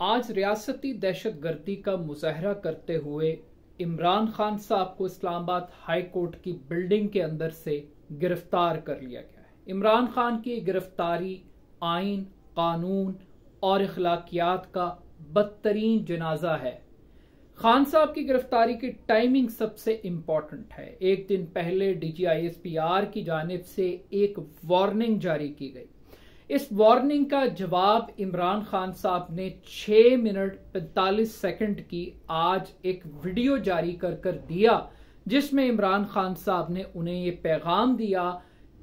आज रियासती दहशत गर्दी का मुजाहरा करते हुए इमरान खान साहब को इस्लामाबाद हाई कोर्ट की बिल्डिंग के अंदर से गिरफ़्तार कर लिया गया है। इमरान खान की गिरफ्तारी आइन कानून और अखलाकियात का बदतरीन जनाजा है। खान साहब की गिरफ्तारी की टाइमिंग सबसे इंपॉर्टेंट है। एक दिन पहले डीजीआईएसपीआर की जानब से एक वार्निंग जारी की गई। इस वार्निंग का जवाब इमरान खान साहब ने 6 मिनट 45 सेकंड की आज एक वीडियो जारी कर कर दिया, जिसमें इमरान खान साहब ने उन्हें ये पैगाम दिया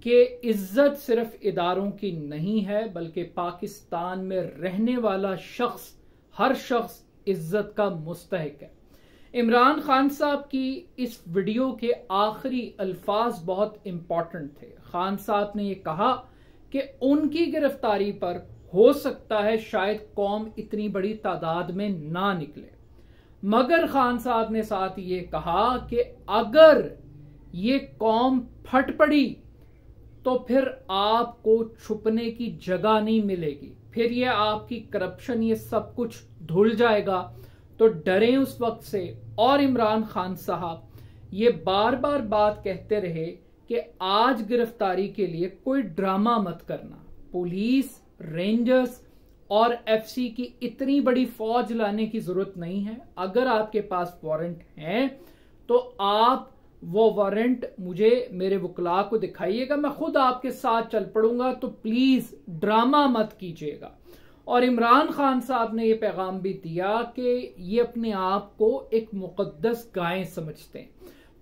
कि इज़्ज़त सिर्फ़ इदारों की नहीं है, बल्कि पाकिस्तान में रहने वाला शख्स, हर शख्स इज़्ज़त का मुस्तक है। इमरान खान साहब की इस वीडियो के आखिरी अल्फाज बहुत इंपॉर्टेंट थे। खान साहब ने यह कहा कि उनकी गिरफ्तारी पर हो सकता है शायद कौम इतनी बड़ी तादाद में ना निकले। मगर खान साहब ने साथ ये कहा कि अगर ये कौम फट पड़ी तो फिर आपको छुपने की जगह नहीं मिलेगी। फिर ये आपकी करप्शन, ये सब कुछ धुल जाएगा। तो डरे उस वक्त से। और इमरान खान साहब ये बार बार बात कहते रहे कि आज गिरफ्तारी के लिए कोई ड्रामा मत करना। पुलिस, रेंजर्स और एफसी की इतनी बड़ी फौज लाने की ज़रूरत नहीं है। अगर आपके पास वारंट है तो आप वो वारंट मुझे, मेरे वकला को दिखाइएगा। मैं खुद आपके साथ चल पड़ूँगा तो प्लीज़ ड्रामा मत कीजिएगा। और इमरान खान साहब ने यह पैगाम भी दिया कि ये अपने आप को एक मुकद्दस गाय समझते हैं।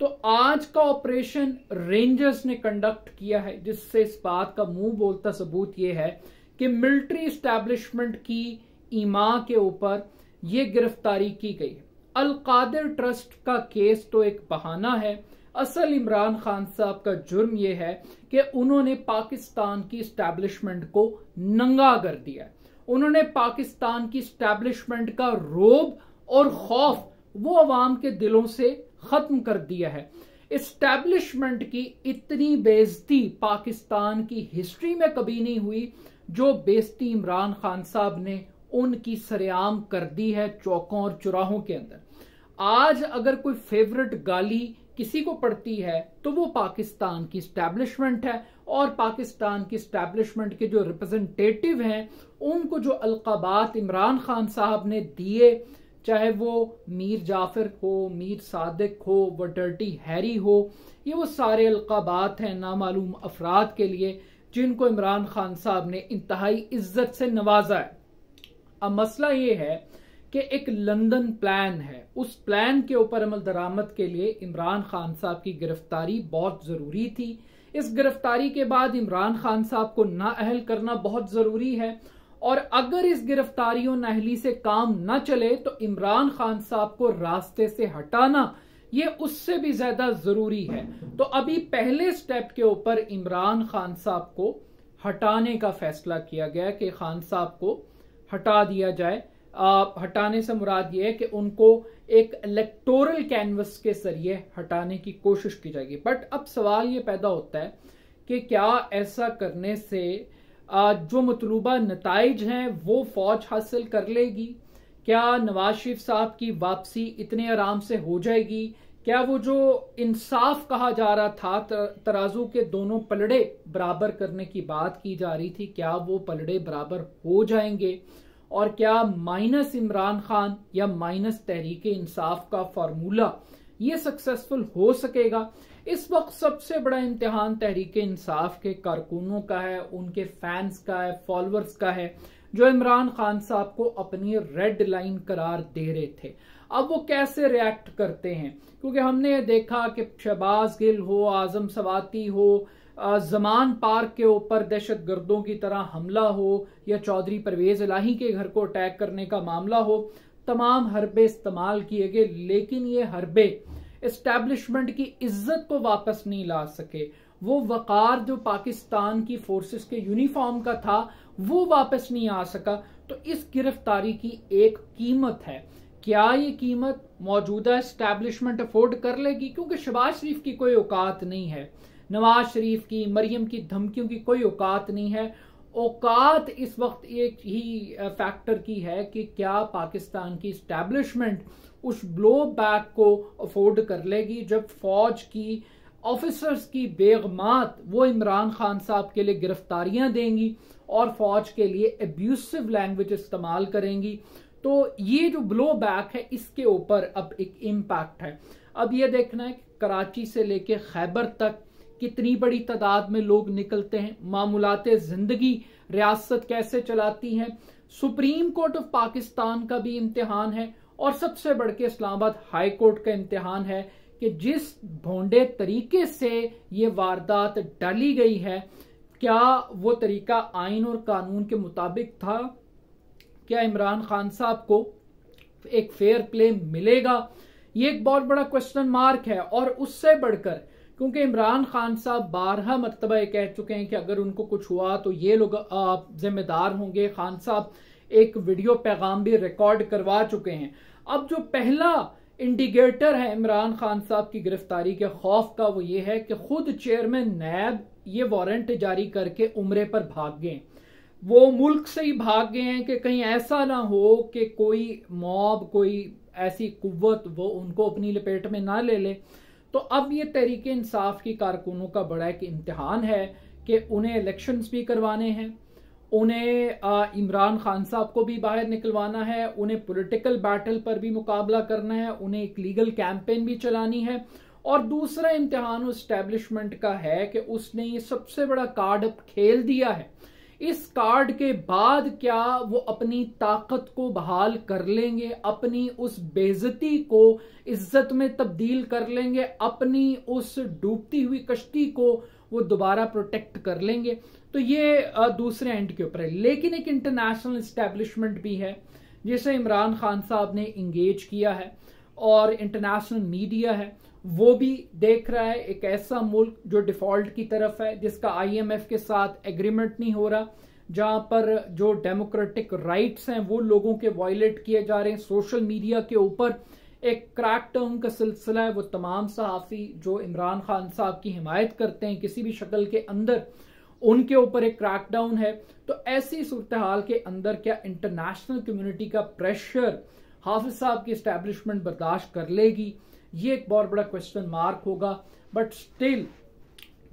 तो आज का ऑपरेशन रेंजर्स ने कंडक्ट किया है, जिससे इस बात का मुँह बोलता सबूत यह है कि मिलिट्री स्टैब्लिशमेंट की ईमा के ऊपर यह गिरफ्तारी की गई है। अलकादिर ट्रस्ट का केस तो एक बहाना है। असल इमरान खान साहब का जुर्म यह है कि उन्होंने पाकिस्तान की स्टैब्लिशमेंट को नंगा कर दिया उन्होंने पाकिस्तान की स्टैब्लिशमेंट का रोब और खौफ वो अवाम के दिलों से खत्म कर दिया है। इस्टेब्लिशमेंट की इतनी बेजती पाकिस्तान की हिस्ट्री में कभी नहीं हुई, जो बेजती इमरान खान साहब ने उनकी सरेआम कर दी है चौकों और चुराहों के अंदर। आज अगर कोई फेवरेट गाली किसी को पड़ती है तो वो पाकिस्तान की स्टैब्लिशमेंट है और पाकिस्तान की स्टैब्लिशमेंट के जो रिप्रेजेंटेटिव हैं, उनको जो अलकाबात इमरान खान साहब ने दिए चाहे वो मीर जाफ़र हो, मीर सादिक हो, व डर्टी हैरी हो, ये वो सारे अलकाबात हैं नामालूम अफराद के लिए जिनको इमरान खान साहब ने इंतहाई इज़्ज़त से नवाजा है। अब मसला ये है कि एक लंदन प्लान है। उस प्लान के ऊपर अमल दरामद के लिए इमरान खान साहब की गिरफ्तारी बहुत ज़रूरी थी। इस गिरफ्तारी के बाद इमरान खान साहब को नाअहल करना बहुत ज़रूरी है और अगर इस गिरफ्तारी और नहली से काम न चले तो इमरान खान साहब को रास्ते से हटाना ये उससे भी ज़्यादा ज़रूरी है। तो अभी पहले स्टेप के ऊपर इमरान खान साहब को हटाने का फैसला किया गया कि खान साहब को हटा दिया जाए। आ, हटाने से मुराद ये है कि उनको एक इलेक्टोरल कैनवस के ज़रिए हटाने की कोशिश की जाएगी। बट अब सवाल ये पैदा होता है कि क्या ऐसा करने से जो मतलूबा नतज हैं, वो फौज हासिल कर लेगी। क्या नवाज़ शरीफ साहब की वापसी इतने आराम से हो जाएगी? क्या वो जो इंसाफ कहा जा रहा था तराजू के दोनों पलड़े बराबर करने की बात की जा रही थी, क्या वो पलड़े बराबर हो जाएँगे? और क्या माइनस इमरान खान या माइनस तहरीक इंसाफ का फार्मूला ये सक्सेसफुल हो सकेगा। इस वक्त सबसे बड़ा इम्तिहान तहरीक इंसाफ के कारकुनों का है, उनके फैंस का है फॉलोअर्स का है, जो इमरान खान साहब को अपनी रेड लाइन करार दे रहे थे। अब वो कैसे रिएक्ट करते हैं? क्योंकि हमने देखा कि शहबाज गिल हो, आज़म सवाती हो जमान पार्क के ऊपर दहशत गर्दों की तरह हमला हो, या चौधरी परवेज इलाही के घर को अटैक करने का मामला हो तमाम हरबे इस्तेमाल किए गए, लेकिन ये हरबे एस्टेब्लिशमेंट की इज़्ज़त को वापस नहीं ला सके। वो वकार जो पाकिस्तान की फोर्सेस के यूनिफॉर्म का था, वो वापस नहीं आ सका। तो इस गिरफ्तारी की एक कीमत है। क्या ये कीमत मौजूदा एस्टेब्लिशमेंट अफोर्ड कर लेगी? क्योंकि शबाज शरीफ की कोई औकात नहीं है। नवाज़ शरीफ की, मरियम की धमकियों की कोई औकात नहीं है। औकात इस वक्त एक ही फैक्टर की है कि क्या पाकिस्तान की स्टैब्लिशमेंट उस ब्लो बैक को अफोर्ड कर लेगी जब फौज की ऑफिसर्स की बेगमात वो इमरान खान साहब के लिए गिरफ्तारियाँ देंगी और फौज के लिए एब्यूसिव लैंग्वेज इस्तेमाल करेंगी। तो ये जो ब्लो बैक है, इसके ऊपर अब एक इम्पैक्ट है। अब ये देखना है कि कराची से लेके खैबर तक कितनी बड़ी तादाद में लोग निकलते हैं, मामूलात ज़िंदगी रियासत कैसे चलाती है। सुप्रीम कोर्ट ऑफ़ पाकिस्तान का भी इम्तिहान है और सबसे बढ़ के इस्लामाबाद हाई कोर्ट का इम्तिहान है कि जिस भोंडे तरीके से ये वारदात डाली गई है, क्या वो तरीका आइन और कानून के मुताबिक था? क्या इमरान खान साहब को एक फेयर प्ले मिलेगा? ये एक बहुत बड़ा क्वेश्चन मार्क है और उससे बढ़कर क्योंकि इमरान खान साहब बारह मरतबा ये कह चुके हैं कि अगर उनको कुछ हुआ तो ये लोग जिम्मेदार होंगे। खान साहब एक वीडियो पैगाम भी रिकॉर्ड करवा चुके हैं। अब जो पहला इंडिकेटर है इमरान खान साहब की गिरफ्तारी के खौफ का, वो ये है कि खुद चेयरमैन नैब ये वारंट जारी करके उम्रे पर भाग गए। वो मुल्क से ही भाग गए हैं कि कहीं ऐसा ना हो कि कोई मॉब, कोई ऐसी कुत वो उनको अपनी लपेट में ना ले ले। तो अब ये तरीके इंसाफ की कारकुनों का बड़ा एक इम्तहान है कि उन्हें इलेक्शंस भी करवाने हैं, उन्हें इमरान खान साहब को भी बाहर निकलवाना है, उन्हें पॉलिटिकल बैटल पर भी मुकाबला करना है, उन्हें एक लीगल कैंपेन भी चलानी है। और दूसरा इम्तहान उस का है कि उसने ये सबसे बड़ा कार्ड अब खेल दिया है। इस कार्ड के बाद क्या वो अपनी ताकत को बहाल कर लेंगे, अपनी उस बेजती को इज़्ज़त में तब्दील कर लेंगे, अपनी उस डूबती हुई कश्ती को वो दोबारा प्रोटेक्ट कर लेंगे। तो ये दूसरे एंड के ऊपर है। लेकिन एक इंटरनेशनल स्टैब्लिशमेंट भी है, जिसे इमरान खान साहब ने इंगेज किया है। और इंटरनेशनल मीडिया है, वो भी देख रहा है, एक ऐसा मुल्क जो डिफ़ॉल्ट की तरफ़ है, जिसका आईएमएफ के साथ एग्रीमेंट नहीं हो रहा, जहाँ पर जो डेमोक्रेटिक राइट्स हैं, वो लोगों के वायलेट किए जा रहे हैं। सोशल मीडिया के ऊपर एक क्रैक डाउन का सिलसिला है, वो तमाम सहाफ़ी, जो इमरान खान साहब की हिमायत करते हैं, किसी भी शक्ल के अंदर, उनके ऊपर एक क्रैकडाउन है। तो ऐसी सूरत हाल के अंदर क्या इंटरनेशनल कम्युनिटी का प्रेशर हाफिज साहब की स्टैब्लिशमेंट बर्दाश्त कर लेगी। ये एक बहुत बड़ा क्वेश्चन मार्क होगा। बट स्टिल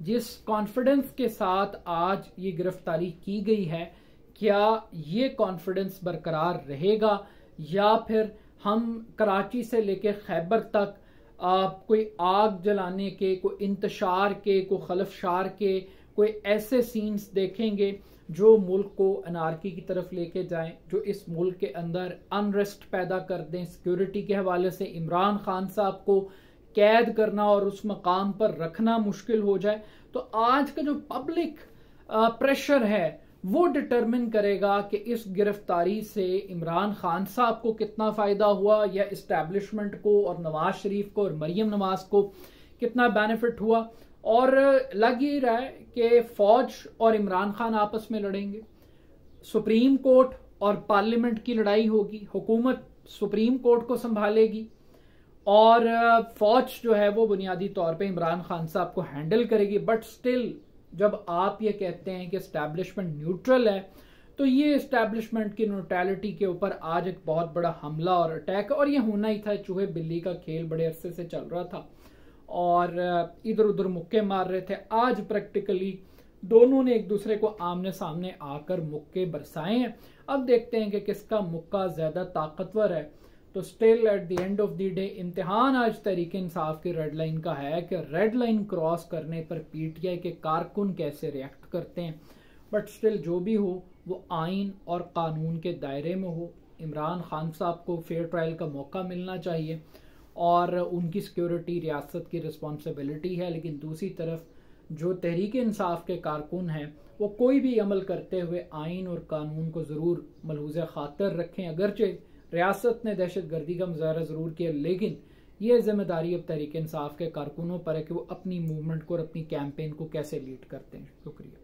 जिस कॉन्फिडेंस के साथ आज ये गिरफ्तारी की गई है क्या ये कॉन्फिडेंस बरकरार रहेगा? या फिर हम कराची से लेकर खैबर तक आ, कोई आग जलाने के कोई इंतशार के कोई खलफशार के कोई ऐसे सीन्स देखेंगे जो मुल्क को अनारकी की तरफ़ लेके जाएँ, जो इस मुल्क के अंदर अनरेस्ट पैदा कर दें सिक्योरिटी के हवाले से इमरान खान साहब को कैद करना और उस मकाम पर रखना मुश्किल हो जाए तो आज का जो पब्लिक प्रेशर है, वो डिटरमिन करेगा कि इस गिरफ्तारी से इमरान खान साहब को कितना फ़ायदा हुआ या इस्टेब्लिशमेंट को और नवाज़ शरीफ को और मरियम नवाज़ को कितना बेनिफिट हुआ। और लग ही रहा है कि फौज और इमरान खान आपस में लड़ेंगे। सुप्रीम कोर्ट और पार्लियामेंट की लड़ाई होगी, हुकूमत सुप्रीम कोर्ट को संभालेगी और फौज जो है वो बुनियादी तौर पे इमरान खान साहब को हैंडल करेगी। बट स्टिल, जब आप ये कहते हैं कि स्टैब्लिशमेंट न्यूट्रल है तो ये स्टैब्लिशमेंट की न्यूट्रलिटी के ऊपर आज एक बहुत बड़ा हमला और अटैक, और ये होना ही था। चूहे बिल्ली का खेल बड़े अरसे से चल रहा था। और इधर उधर मुक्के मार रहे थे। आज प्रैक्टिकली दोनों ने एक दूसरे को आमने सामने आकर मुक्के बरसाए हैं। अब देखते हैं कि किसका मुक्का ज़्यादा ताकतवर है। तो still at the end of the day इम्तिहान आज तरीके इंसाफ की रेड लाइन का है कि रेड लाइन क्रॉस करने पर पीटीआई के कारकुन कैसे रिएक्ट करते हैं। बट स्टिल जो भी हो, वो आइन और कानून के दायरे में हो। इमरान खान साहब को फेयर ट्रायल का मौका मिलना चाहिए। और उनकी सिक्योरिटी रियासत की रिस्पॉन्सिबिलिटी है, लेकिन दूसरी तरफ़ जो तहरीक इंसाफ के कारकुन हैं, वो कोई भी अमल करते हुए आइन और कानून को ज़रूर मलहूज खातर रखें। अगरचे रियासत ने दहशत गर्दी का मुजाहरा ज़रूर किया, लेकिन ये ज़िम्मेदारी अब तहरीक इंसाफ के कारकुनों पर है कि वो अपनी मूवमेंट को और अपनी कैंपेन को कैसे लीड करते हैं। शुक्रिया।